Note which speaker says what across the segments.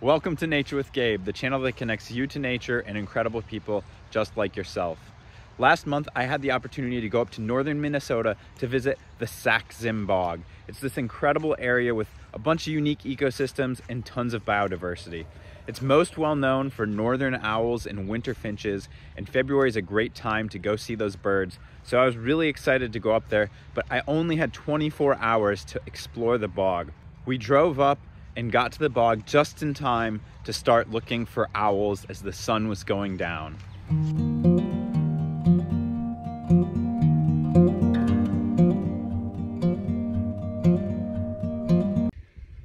Speaker 1: Welcome to Nature with Gabe, the channel that connects you to nature and incredible people just like yourself. Last month, I had the opportunity to go up to northern Minnesota to visit the Sax-Zim Bog. It's this incredible area with a bunch of unique ecosystems and tons of biodiversity. It's most well known for northern owls and winter finches, and February is a great time to go see those birds. So I was really excited to go up there, but I only had 24 hours to explore the bog. We drove up and got to the bog just in time to start looking for owls as the sun was going down.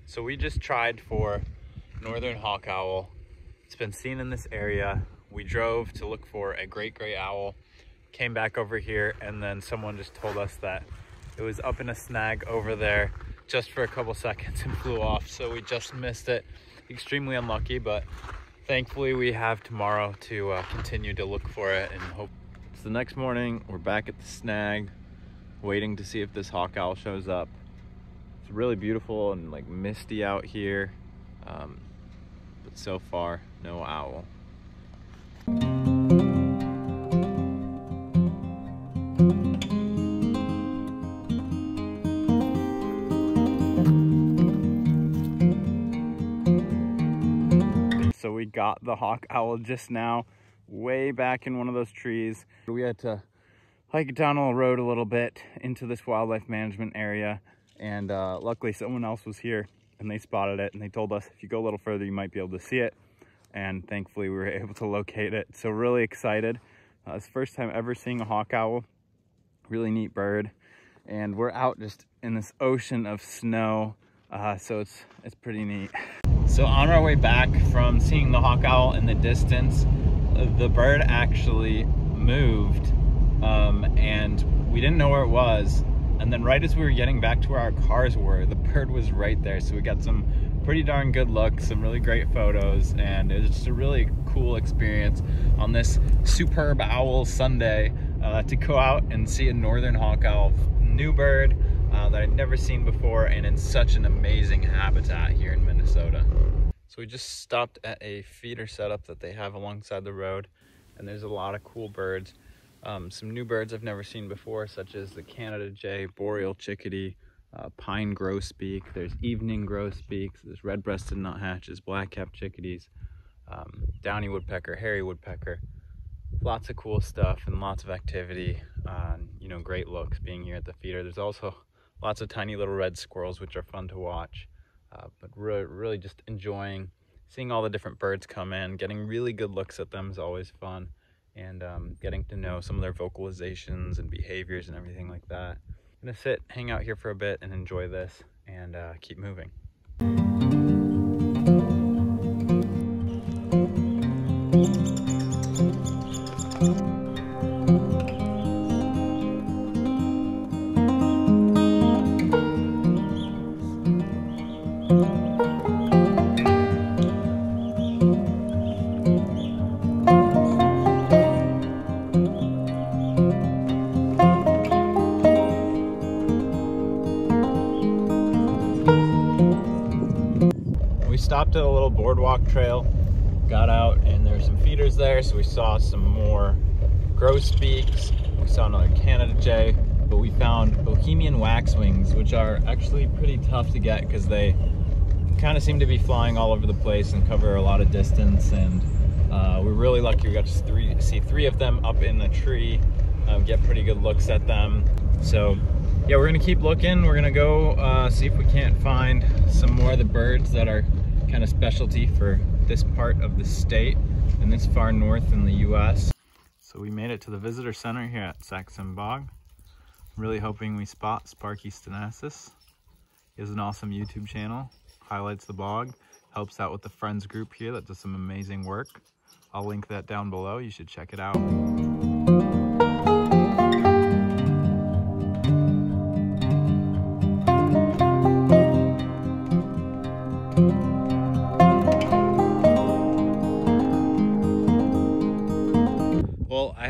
Speaker 1: So we just tried for northern hawk owl. It's been seen in this area. We drove to look for a great gray owl, came back over here, and then someone just told us that it was up in a snag over there just for a couple seconds and flew off. So we just missed it. Extremely unlucky, but thankfully we have tomorrow to uh, continue to look for it and hope. It's the next morning. We're back at the snag, waiting to see if this hawk owl shows up. It's really beautiful and like misty out here. Um, but so far, no owl. Got the hawk owl just now, way back in one of those trees. We had to hike down a road a little bit into this wildlife management area. And uh, luckily someone else was here and they spotted it and they told us if you go a little further, you might be able to see it. And thankfully we were able to locate it. So really excited. Uh, it's first time ever seeing a hawk owl. Really neat bird. And we're out just in this ocean of snow. Uh, so it's, it's pretty neat. So on our way back from seeing the hawk owl in the distance, the bird actually moved um, and we didn't know where it was. And then right as we were getting back to where our cars were, the bird was right there. So we got some pretty darn good looks, some really great photos, and it was just a really cool experience on this superb owl Sunday uh, to go out and see a northern hawk owl new bird uh, that I'd never seen before and in such an amazing habitat here in. So we just stopped at a feeder setup that they have alongside the road and there's a lot of cool birds. Um, some new birds I've never seen before such as the Canada jay, boreal chickadee, uh, pine grosbeak, there's evening grosbeaks, there's red-breasted nuthatches, black-capped chickadees, um, downy woodpecker, hairy woodpecker. Lots of cool stuff and lots of activity. Uh, you know, great looks being here at the feeder. There's also lots of tiny little red squirrels, which are fun to watch. Uh, but really, really just enjoying seeing all the different birds come in. Getting really good looks at them is always fun. And um, getting to know some of their vocalizations and behaviors and everything like that. I'm gonna sit, hang out here for a bit and enjoy this and uh, keep moving. Stopped at a little boardwalk trail, got out, and there's some feeders there. So we saw some more grosbeaks. We saw another Canada jay, but we found Bohemian waxwings, which are actually pretty tough to get because they kind of seem to be flying all over the place and cover a lot of distance. And uh, we're really lucky we got to three, see three of them up in the tree, uh, get pretty good looks at them. So yeah, we're gonna keep looking. We're gonna go uh, see if we can't find some more of the birds that are kind of specialty for this part of the state and this far north in the US. So we made it to the visitor center here at Sax-Zim Bog. Really hoping we spot Sparky Stensaas. He has an awesome YouTube channel, highlights the bog, helps out with the friends group here that does some amazing work. I'll link that down below, you should check it out.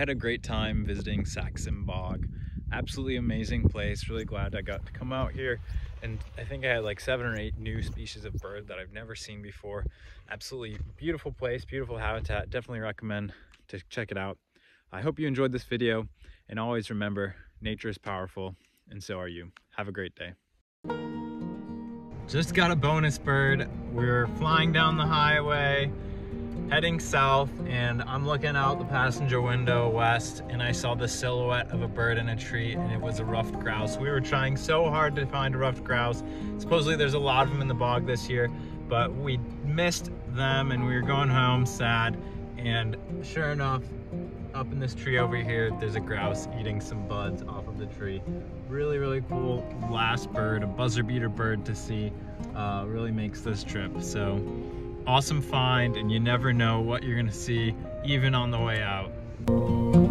Speaker 1: Had a great time visiting Sax-Zim Bog. Absolutely amazing place. Really glad I got to come out here and I think I had like seven or eight new species of bird that I've never seen before. Absolutely beautiful place, beautiful habitat. Definitely recommend to check it out. I hope you enjoyed this video and always remember nature is powerful and so are you. Have a great day. Just got a bonus bird. We're flying down the highway heading south and I'm looking out the passenger window west and I saw the silhouette of a bird in a tree and it was a ruffed grouse. We were trying so hard to find a ruffed grouse. Supposedly there's a lot of them in the bog this year, but we missed them and we were going home sad. And sure enough, up in this tree over here, there's a grouse eating some buds off of the tree. Really, really cool last bird, a buzzer beater bird to see. Uh, really makes this trip. So awesome find and you never know what you're gonna see even on the way out.